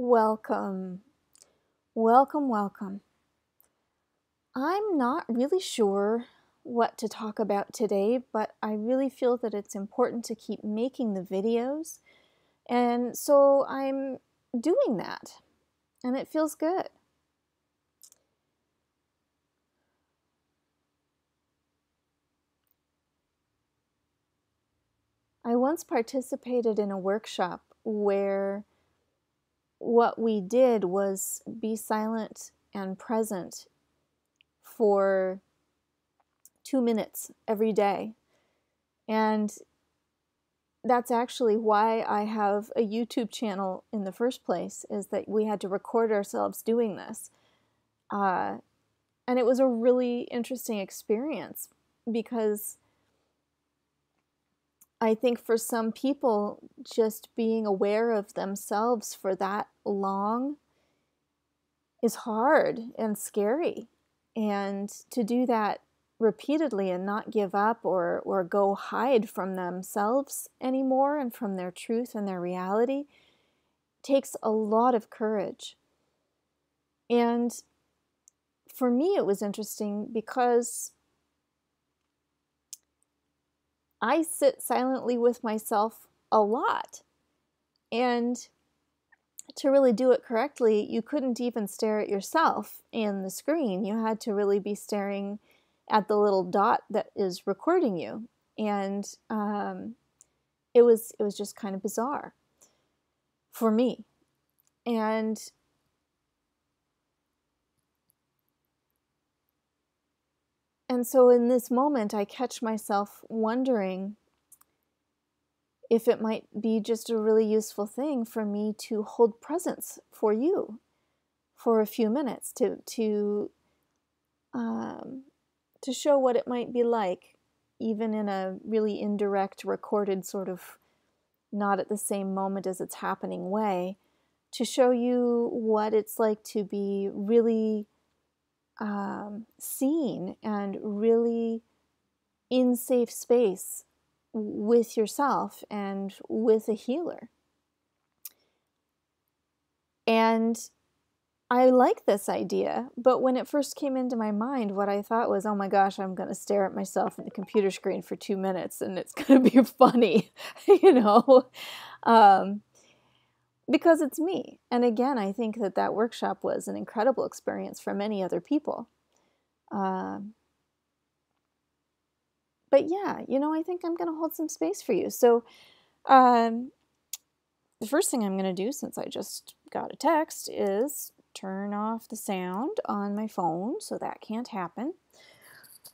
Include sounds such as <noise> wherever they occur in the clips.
Welcome, welcome, welcome. I'm not really sure what to talk about today, but I really feel that it's important to keep making the videos. And so I'm doing that, and it feels good. I once participated in a workshop where what we did was be silent and present for two minutes every day. And that's actually why I have a YouTube channel in the first place, is that we had to record ourselves doing this. Uh, and it was a really interesting experience because I think for some people, just being aware of themselves for that long is hard and scary. And to do that repeatedly and not give up or, or go hide from themselves anymore and from their truth and their reality takes a lot of courage. And for me, it was interesting because I sit silently with myself a lot. And to really do it correctly, you couldn't even stare at yourself in the screen. You had to really be staring at the little dot that is recording you. And um, it was it was just kind of bizarre for me. And And so in this moment, I catch myself wondering if it might be just a really useful thing for me to hold presence for you for a few minutes to to um, to show what it might be like, even in a really indirect, recorded sort of not at the same moment as it's happening way, to show you what it's like to be really um, seen and really in safe space with yourself and with a healer. And I like this idea, but when it first came into my mind, what I thought was, oh my gosh, I'm going to stare at myself in the computer screen for two minutes and it's going to be <laughs> funny, <laughs> you know? Um, because it's me. And again, I think that that workshop was an incredible experience for many other people. Um, but yeah, you know, I think I'm going to hold some space for you. So, um, the first thing I'm going to do since I just got a text is turn off the sound on my phone so that can't happen.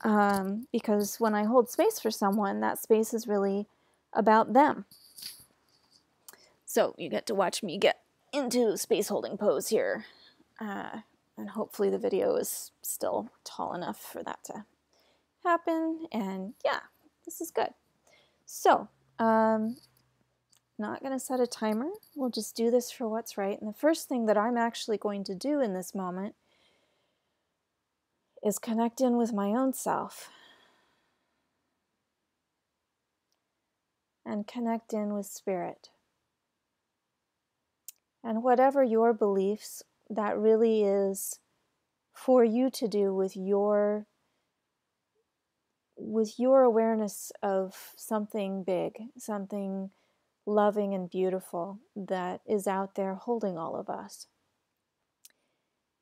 Um, because when I hold space for someone, that space is really about them. So you get to watch me get into space holding pose here. Uh, and hopefully the video is still tall enough for that to happen. And yeah, this is good. So, um, not going to set a timer. We'll just do this for what's right. And the first thing that I'm actually going to do in this moment is connect in with my own self and connect in with spirit. And whatever your beliefs, that really is for you to do with your with your awareness of something big, something loving and beautiful that is out there holding all of us.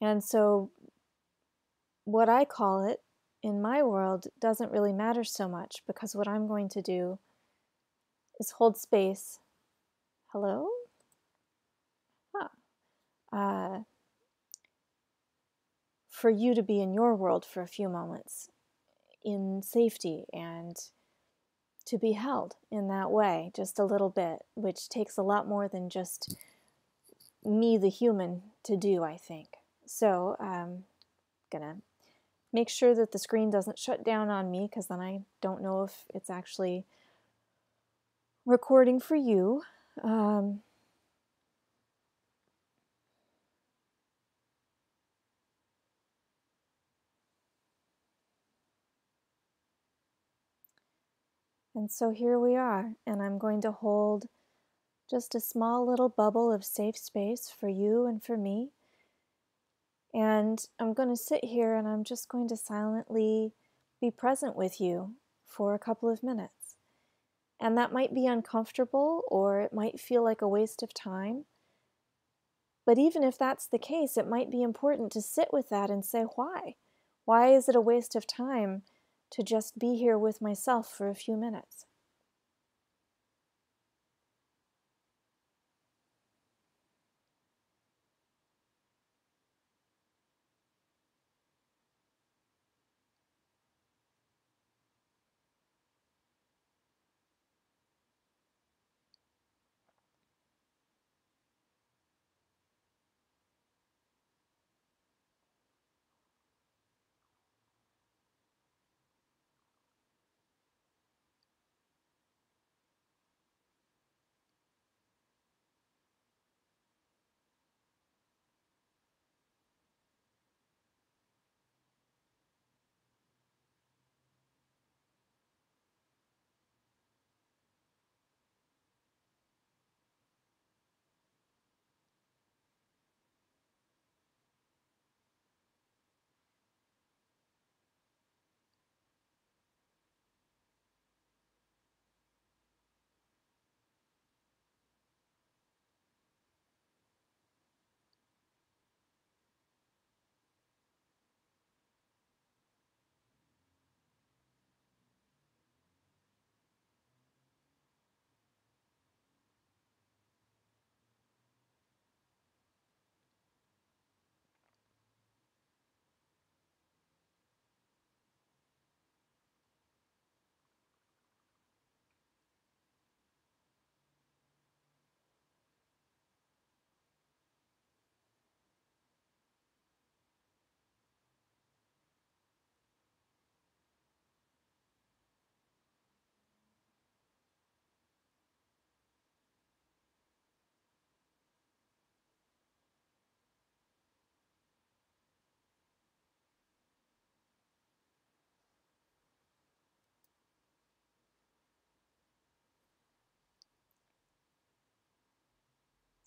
And so, what I call it in my world doesn't really matter so much because what I'm going to do is hold space. Hello? Uh, for you to be in your world for a few moments in safety and to be held in that way just a little bit, which takes a lot more than just me, the human, to do, I think. So I'm um, gonna make sure that the screen doesn't shut down on me because then I don't know if it's actually recording for you. Um, And so here we are, and I'm going to hold just a small little bubble of safe space for you and for me. And I'm going to sit here and I'm just going to silently be present with you for a couple of minutes. And that might be uncomfortable or it might feel like a waste of time. But even if that's the case, it might be important to sit with that and say, why? Why is it a waste of time to just be here with myself for a few minutes?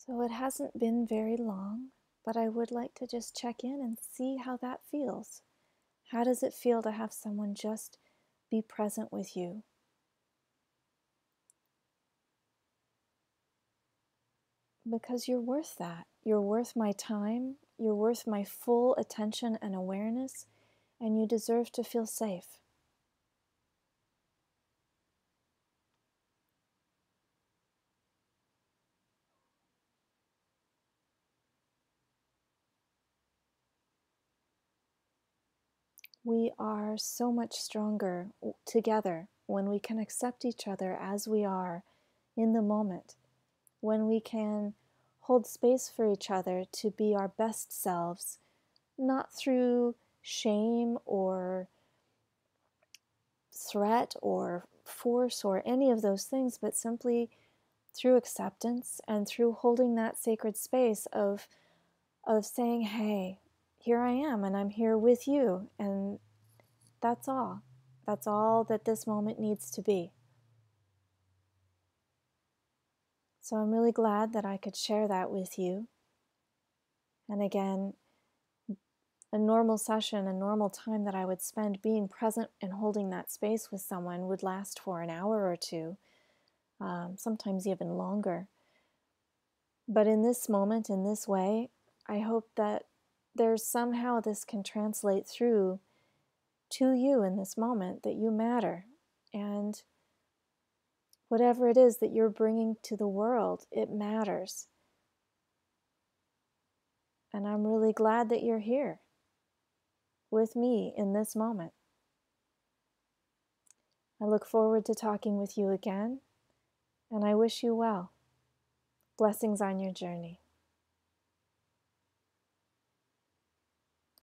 So it hasn't been very long, but I would like to just check in and see how that feels. How does it feel to have someone just be present with you? Because you're worth that. You're worth my time. You're worth my full attention and awareness, and you deserve to feel safe. We are so much stronger together when we can accept each other as we are in the moment, when we can hold space for each other to be our best selves, not through shame or threat or force or any of those things, but simply through acceptance and through holding that sacred space of of saying, "Hey, here I am and I'm here with you. And that's all. That's all that this moment needs to be. So I'm really glad that I could share that with you. And again, a normal session, a normal time that I would spend being present and holding that space with someone would last for an hour or two, um, sometimes even longer. But in this moment, in this way, I hope that there's somehow this can translate through to you in this moment that you matter. And whatever it is that you're bringing to the world, it matters. And I'm really glad that you're here with me in this moment. I look forward to talking with you again, and I wish you well. Blessings on your journey.